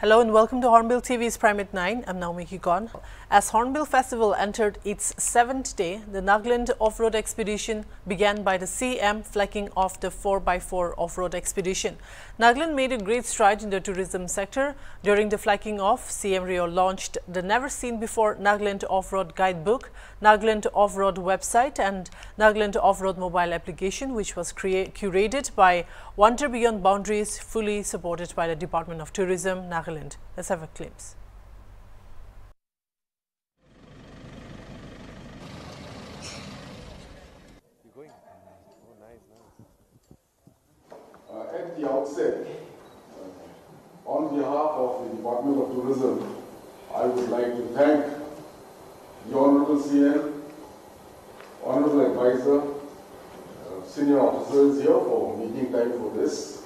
Hello and welcome to Hornbill TV's Prime at 9. I'm Naomi Kikon. As Hornbill Festival entered its seventh day, the Nagaland off-road expedition began by the CM flanking off the 4x4 off-road expedition. Nagaland made a great stride in the tourism sector. During the flanking off, CM Rio launched the never-seen-before Nagaland off-road guidebook, Nagaland off-road website and Nagaland off-road mobile application which was curated by Wander Beyond Boundaries, fully supported by the Department of Tourism, Nagaland. Let's have a glimpse. Uh, at the outset, uh, on behalf of the Department of Tourism, I would like to thank the Honorable CM, Honorable Advisor, uh, senior officers here for making time for this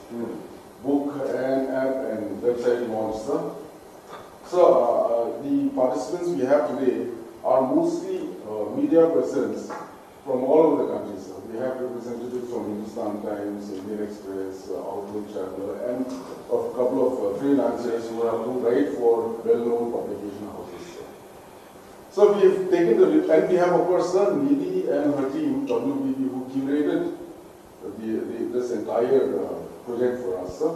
book and app and website launch, sir. So, uh, uh, the participants we have today are mostly uh, media persons from all over the country, sir. We have representatives from Hindustan Times, Indian Express, uh, Outlook Traveler, and a couple of uh, freelancers who have who write for well-known publication houses. So we have taken the, and we have of course Nidhi and her team, WBB, who curated the, the, this entire uh, project for us, sir.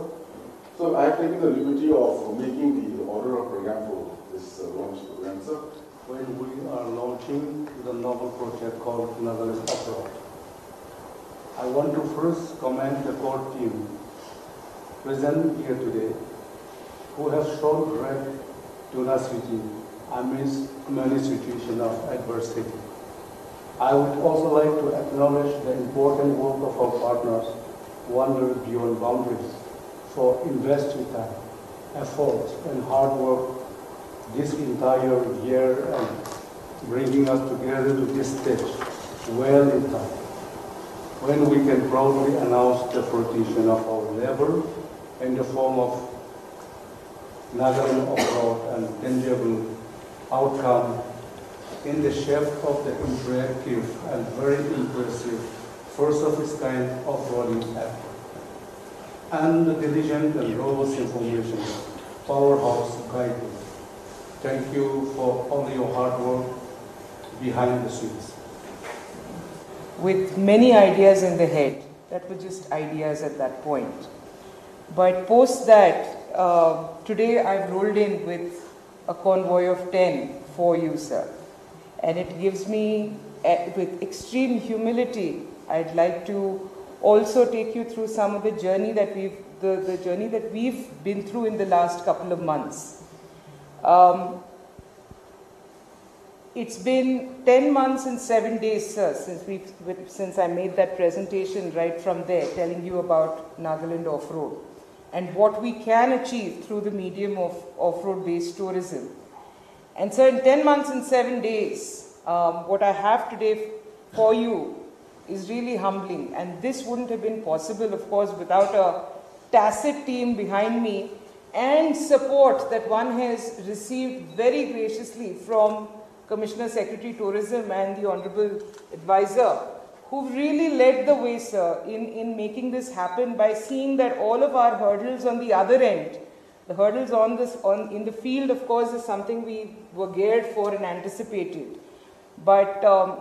So I have taken the liberty of making the order of program for this uh, launch program, sir. when we are launching the novel project called Nagaland Off-Road. I want to first commend the core team present here today who have shown great tenacity amidst many situations of adversity. I would also like to acknowledge the important work of our partners, Wander Beyond Boundaries, for investing time, effort, and hard work this entire year and bringing us together to this stage well in time when we can proudly announce the fruition of our labor in the form of Nagaland off-road and tangible outcome in the shape of the interactive and very impressive first of its kind off-roading app and the diligent and robust information powerhouse guidebook. Thank you for all your hard work behind the scenes. with many ideas in the head. That were just ideas at that point. But post that, uh, today I've rolled in with a convoy of 10 for you, sir. And it gives me, eh, with extreme humility, I'd like to also take you through some of the journey that we've, the, the journey that we've been through in the last couple of months. Um, it's been 10 months and 7 days, sir, since, we since I made that presentation right from there, telling you about Nagaland off-road and what we can achieve through the medium of off-road based tourism. And so in 10 months and 7 days, um, what I have today for you is really humbling. And this wouldn't have been possible, of course, without a tacit team behind me and support that one has received very graciously from Commissioner Secretary Tourism and the Honorable Advisor, who really led the way, sir, in, in making this happen by seeing that all of our hurdles on the other end, the hurdles on this on in the field, of course, is something we were geared for and anticipated. But um,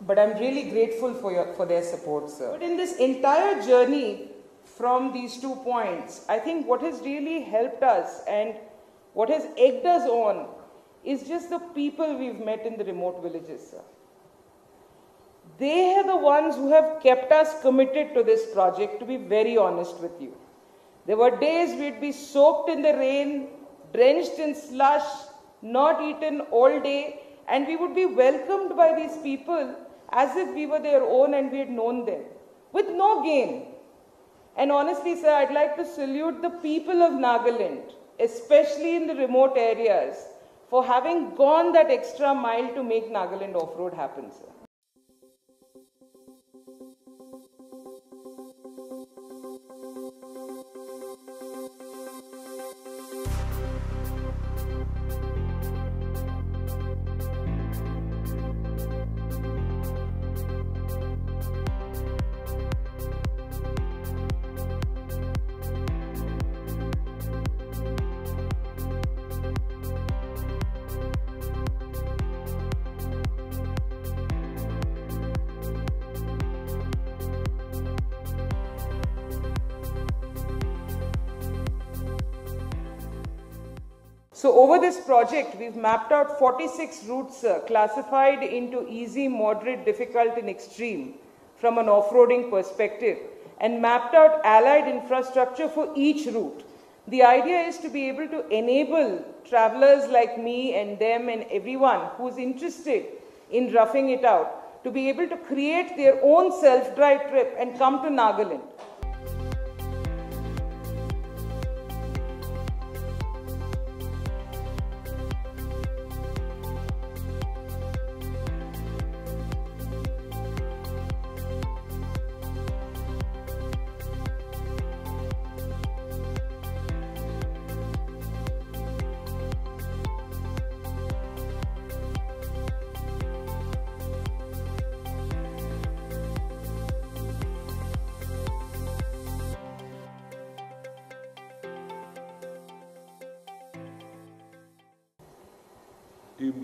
but I'm really grateful for your for their support, sir. But in this entire journey from these two points, I think what has really helped us and what has egged us on is just the people we've met in the remote villages, sir. They are the ones who have kept us committed to this project, to be very honest with you. There were days we'd be soaked in the rain, drenched in slush, not eaten all day, and we would be welcomed by these people as if we were their own and we had known them, with no gain. And honestly, sir, I'd like to salute the people of Nagaland, especially in the remote areas, for having gone that extra mile to make Nagaland off road happen, sir. Over this project, we've mapped out 46 routes uh, classified into easy, moderate, difficult and extreme from an off-roading perspective and mapped out allied infrastructure for each route. The idea is to be able to enable travelers like me and them and everyone who's interested in roughing it out to be able to create their own self-drive trip and come to Nagaland.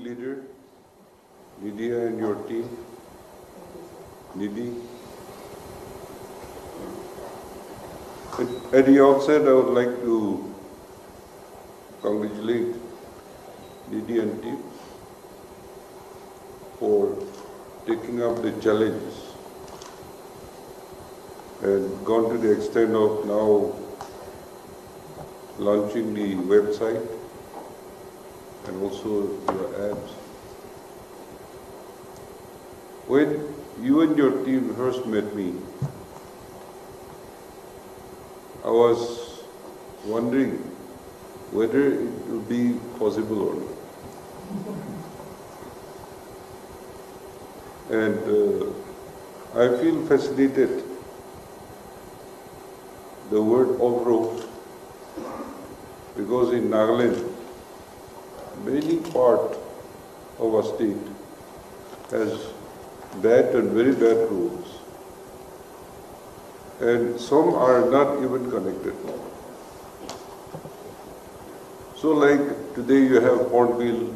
Leader, Lydia and your team, Nidhi. At- At the outset, I would like to congratulate Nidhi and team for taking up the challenge and gone to the extent of now launching the website and also your ads. When you and your team first met me, I was wondering whether it will be possible or not. And uh, I feel fascinated. The word off-road, because in Nagaland, many part of our state has bad and very bad roads. And some are not even connected. So like today you have Hornbill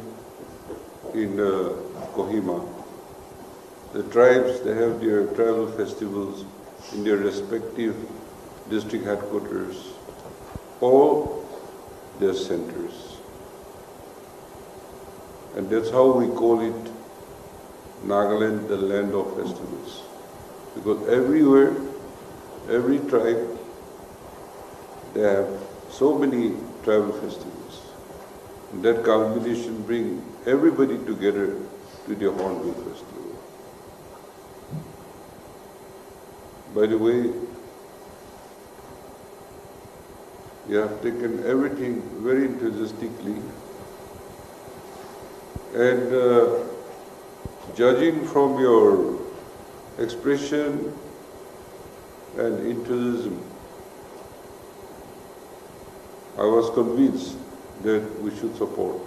in uh, Kohima. The tribes, they have their tribal festivals in their respective district headquarters, all their centers. And that's how we call it Nagaland, the land of festivals. Because everywhere, every tribe, they have so many tribal festivals. And that culmination bring everybody together to the Hornbill Festival. By the way, you have taken everything very enthusiastically and uh, judging from your expression and enthusiasm, I was convinced that we should support.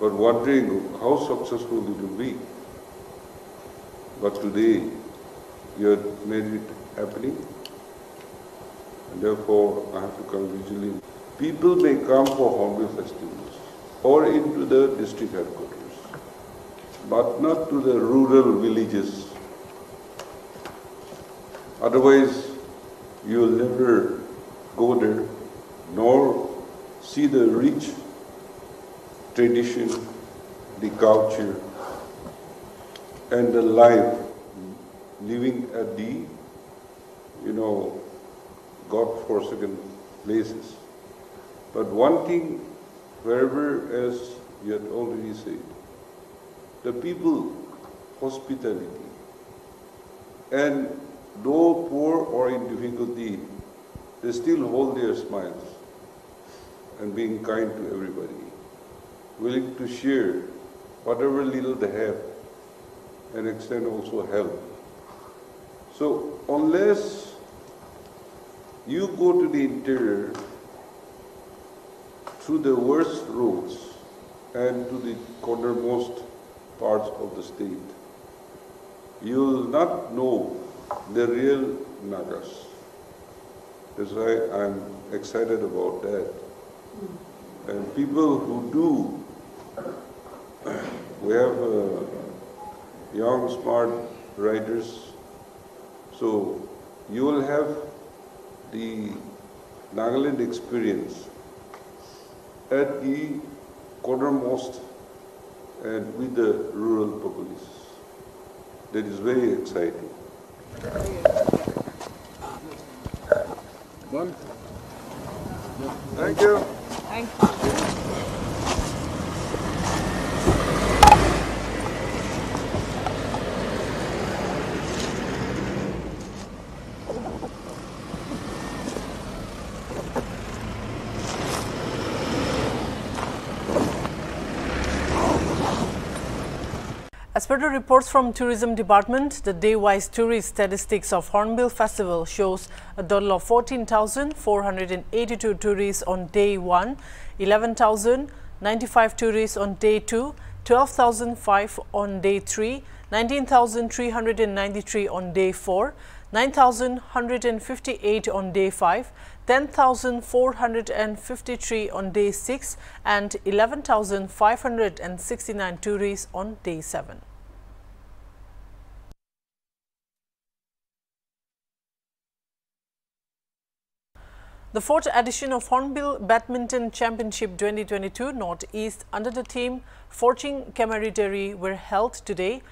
But wondering how successful it will be. But today, you have made it happening. And therefore, I have to congratulate. People may come for Hornbill festivals or into the district headquarters, but not to the rural villages. Otherwise, you will never go there nor see the rich tradition, the culture, and the life living at the, you know, God-forsaken places. But one thing, wherever, as you had already said, the people, hospitality, and though poor or in difficulty, they still hold their smiles and being kind to everybody, willing to share whatever little they have and extend also help. So unless you go to the interior through the worst roads and to the cornermost parts of the state, you will not know the real Nagas. That's why I'm excited about that. And people who do, we have uh, young, smart writers, so you will have the Nagaland experience at the cornermost and with the rural populace. That is very exciting. Done? Thank you. Thank you. The reports from Tourism Department, the day-wise tourist statistics of Hornbill Festival shows a total of 14,482 tourists on day 1, 11,095 tourists on day 2, 12,005 on day 3, 19,393 on day 4, 9,158 on day 5, 10,453 on day 6 and 11,569 tourists on day 7. The fourth edition of Hornbill Badminton Championship 2022 Northeast under the theme Forging Camaraderie were held today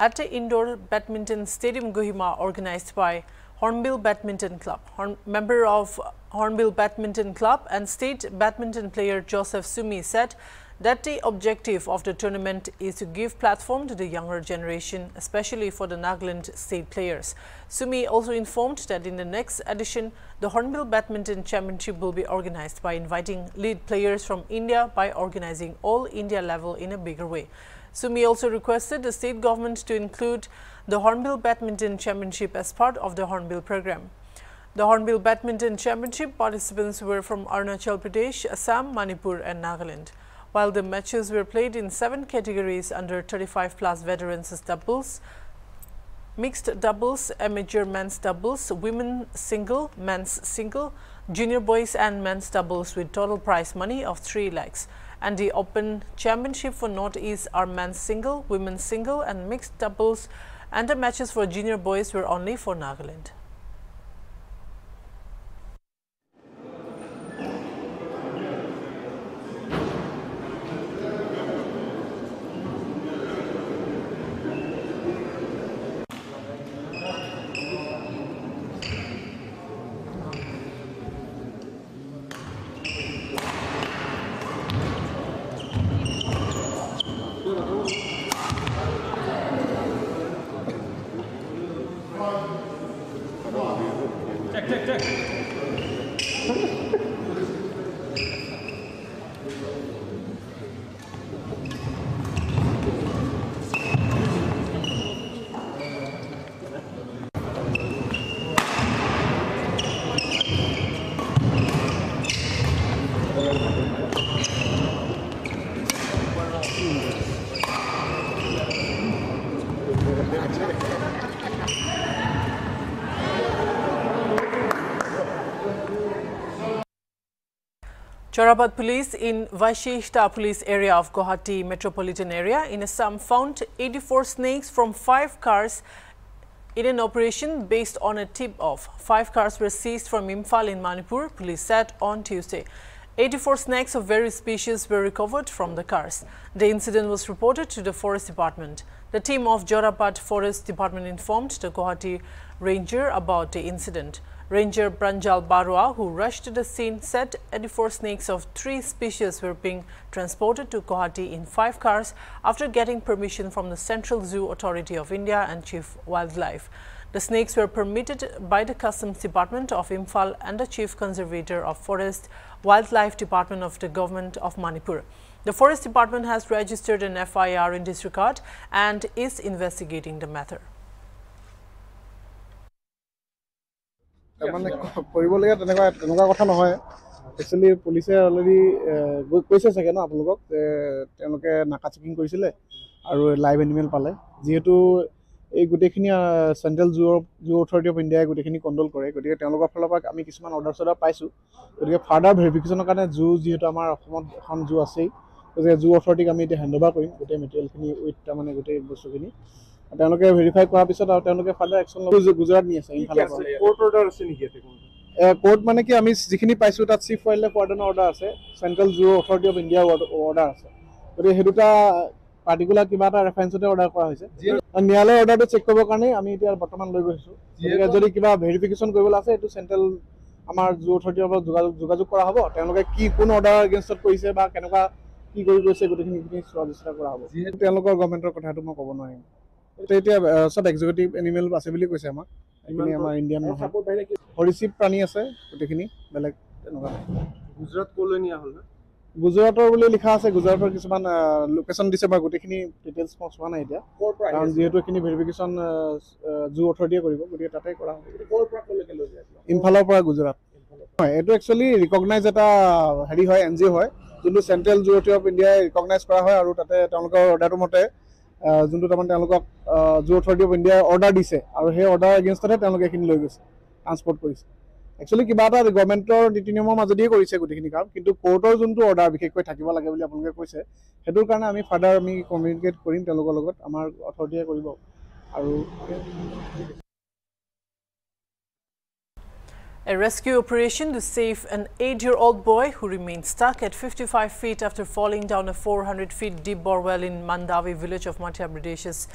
at the indoor badminton stadium Kohima organized by Hornbill Badminton Club. Horn member of Hornbill Badminton Club and state badminton player Joseph Sumi said that the objective of the tournament is to give platform to the younger generation, especially for the Nagaland state players. Sumi also informed that in the next edition, the Hornbill Badminton Championship will be organized by inviting lead players from India by organizing all India level in a bigger way. Sumi also requested the state government to include the Hornbill Badminton Championship as part of the Hornbill program. The Hornbill Badminton Championship participants were from Arunachal Pradesh, Assam, Manipur and Nagaland. While the matches were played in seven categories under 35 plus veterans doubles, mixed doubles, amateur men's doubles, women single, men's single, junior boys and men's doubles with total prize money of 3 lakhs. And the Open Championship for Northeast are men's single, women's single and mixed doubles and the matches for junior boys were only for Nagaland. Jorabat police in Vaishishta police area of Guwahati metropolitan area in Assam found 84 snakes from five cars in an operation based on a tip-off. Five cars were seized from Imphal in Manipur, police said on Tuesday. 84 snakes of various species were recovered from the cars. The incident was reported to the Forest Department. The team of Jorabat Forest Department informed the Guwahati Ranger about the incident. Ranger Pranjal Barua, who rushed to the scene, said 84 snakes of three species were being transported to Guwahati in five cars after getting permission from the Central Zoo Authority of India and Chief Wildlife. The snakes were permitted by the Customs Department of Imphal and the Chief Conservator of Forest Wildlife Department of the Government of Manipur. The Forest Department has registered an FIR in this regard and is investigating the matter. তাৰমানে কৰিবলগীয়া তেনেকুৱা তেনেকুৱা কথা নহয়। Actually পুলিচে already কৈছে চাগে ন আপোনালোকক যে তেওঁলোকে নাকা চেকিং কৰিছিলে আৰু লাইভ এনিমেল পালে। যিহেতু এই গোটেইখিনি central zoo zoo authority of ইণ্ডিয়াই গোটেইখিনি কণ্ট্ৰল কৰে। গতিকে তেওঁলোকৰ ফালৰ পৰা আমি কিছুমান অৰ্ডাৰ চৰ্ডাৰ পাইছোঁ। গতিকে ফাৰ্ডাৰ ভেৰিফিকেশ্যনৰ কাৰণে জু যিহেতু আমাৰ অসমত এখন জু আছেই। গতিকে জু অথৰিটিক আমি এতিয়া হেণ্ড অভাৰ কৰিম। গোটেই মেটেৰিয়েলখিনি উইথ তাৰমানে গোটেই বস্তুখিনি। তেওঁলোকে ভেৰিফাই কৰাৰ পিছত আৰু তেওঁলোকে ফাৰ্ডাৰ একশ্যন ল'ব। গুজৰাট নি আছে পৰা। কোৰ্ট অৰ্ডাৰ আছে নেকি ইয়াতে কোৰ্ট মানে কি আমি যিখিনি পাইছোঁ তাত চিফ ৱাইল্ড লাইফ ৱাৰ্ডেনৰ অৰ্ডাৰ আছে। চেণ্ট্ৰেল জু অথৰিটি অফ ইণ্ডিয়াৰ অৰ্ডাৰ আছে। গতিকে সেই দুটা পাৰ্টিকুলাৰ কিবা এটা ৰেফাৰেঞ্চতে অৰ্ডাৰ কৰা হৈছে। ন্যায়ালয়ৰ অৰ্ডাৰটো চেক কৰিবৰ কাৰণে আমি এতিয়া বৰ্তমান লৈ গৈছোঁ গতিকে যদি কিবা ভেৰিফিকেশ্যন কৰিবলৈ আছে এইটো চেণ্ট্ৰেল আমাৰ জু অথৰিটিৰ লগত যোগাযোগ যোগাযোগ কৰা হ'ব। তেওঁলোকে কি কোন অৰ্ডাৰ এগেইনষ্টত কৰিছে বা কেনেকুৱা কি কৰি গৈছে গোটেইখিনি চোৱা চিতা কৰা হ'ব। যিহেতু তেওঁলোকৰ গভৰ্ণমেণ্টৰ কথাটো মই ক'ব নোৱাৰিম। এতিয়া চব এক্সিকিউটিভ এনিমেল আছে বুলি কৈছে আমাক। এইখিনি আমাৰ ইণ্ডিয়ান নহয়। সৰীসৃপ প্ৰাণী আছে গোটেইখিনি বেলেগ তেনেকুৱা গুজৰাট ক'লৈ নিয়া হ'ল গুজৰাটৰ বুলি লিখা আছে গুজৰাটৰ কিছুমান লোকেশ্যন দিছে মই গোটেইখিনি ডিটেইলছ মই চোৱা নাই এতিয়া। কাৰণ যিহেতু এইখিনি ভেৰিফিকেশ্যন জু অথৰিটিয়ে কৰিব গতিকে তাতে কৰা হ'ব। ইম্ফালৰ পৰা গুজৰাট। হয় এইটো একচুৱেলি ৰিকগনাইজ এটা হেৰি হয় এন জি অ' হয়। যোনটো চেণ্ট্ৰেল জু অথৰিটি অফ ইণ্ডিয়াই ৰিকগনাইজ কৰা হয় আৰু তাতে তেওঁলোকৰ অৰ্ডাৰটো মতে যোনটো তাৰমানে তেওঁলোকক জু অথৰিটি অফ ইণ্ডিয়াই অৰ্ডাৰ দিছে আৰু সেই অৰ্ডাৰ এগেইনষ্টতহে তেওঁলোকে এইখিনি লৈ গৈছে ট্ৰান্সপৰ্ট কৰিছে। একচুৱেলি কিবা এটা গভৰ্ণমেণ্টৰ নীতি নিয়মৰ মাজেদিয়ে কৰিছে গোটেইখিনি কাম কিন্তু কোৰ্টৰ যোনটো অৰ্ডাৰ বিশেষকৈ থাকিব লাগে বুলি আপোনালোকে কৈছে সেইটোৰ কাৰণে আমি ফাৰ্ডাৰ আমি কমিউনিকেট কৰিম তেওঁলোকৰ লগত আমাৰ অথৰিটিয়ে কৰিব। আৰু A rescue operation to save an eight-year-old boy who remained stuck at 55 feet after falling down a 400 feet deep borewell in Mandavi village of Madhya Pradesh's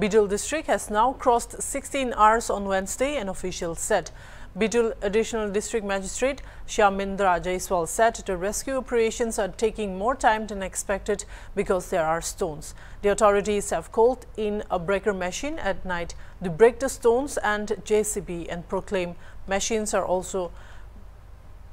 Betul district has now crossed 16 hours on Wednesday, an official said. Betul Additional District Magistrate Shyamindra Jaiswal said the rescue operations are taking more time than expected because there are stones. The authorities have called in a breaker machine at night to break the stones and JCB and Poclain machines are also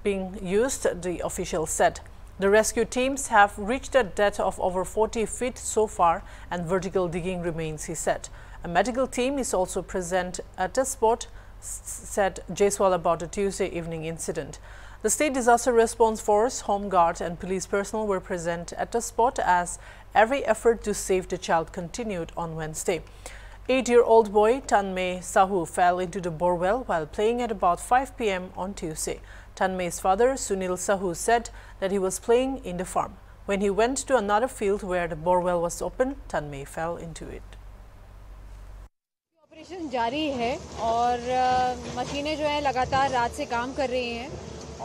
being used, the official said. The rescue teams have reached a depth of over 40 feet so far and vertical digging remains, he said. A medical team is also present at the spot, said Jaiswal about the Tuesday evening incident. The State Disaster Response Force, Home Guard and police personnel were present at the spot as every effort to save the child continued on Wednesday. Eight-year-old boy Tanmay Sahu fell into the borewell while playing at about 5 p.m. on Tuesday. Tanmay's father, Sunil Sahu, said that he was playing in the farm. When he went to another field where the borewell was open, Tanmay fell into it. Operation जारी है और अ, मशीनें जो हैं लगातार रात से काम कर रही हैं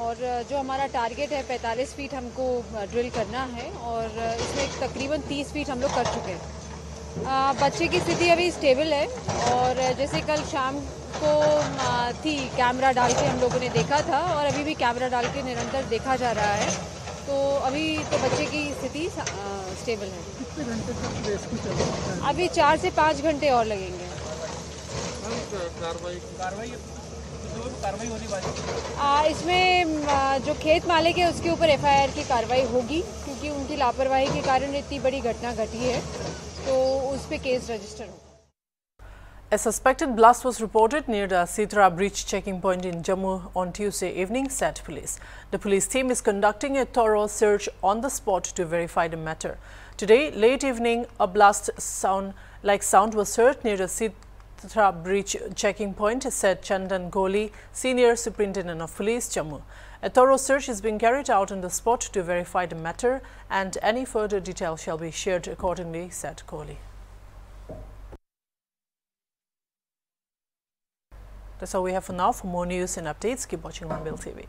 और अ, जो हमारा टारगेट है 45 फीट हमको अ, ड्रिल करना है और अ, इसमें तकरीबन 30 फीट हम लोग कर चुके हैं बच्चे की स्थिति अभी स्टेबल है और जैसे कल शाम को थी कैमरा डाल के हम लोगों ने देखा था और अभी भी कैमरा डाल के निरंतर देखा जा रहा है। तो अभी तो बच्चे की स्थिति स्टेबल है। अभी चार से पाँच घंटे और लगेंगे। आ, इसमें जो खेत मालिक है उसके ऊपर एफआईआर की कार्रवाई होगी क्योंकि उनकी लापरवाही के कारण इतनी बड़ी घटना घटी है। तो उस पर case register A suspected blast was reported near the Sidhra Bridge checking point in Jammu on Tuesday evening, said police. The police team is conducting a thorough search on the spot to verify the matter. Today, late evening, a blast sound like sound was heard near the Sidhra Bridge checking point, said Chandan Kohli, senior superintendent of police, Jammu. A thorough search is being carried out on the spot to verify the matter and any further detail shall be shared accordingly, said Kohli. That's all we have for now. For more news and updates, keep watching Hornbill TV.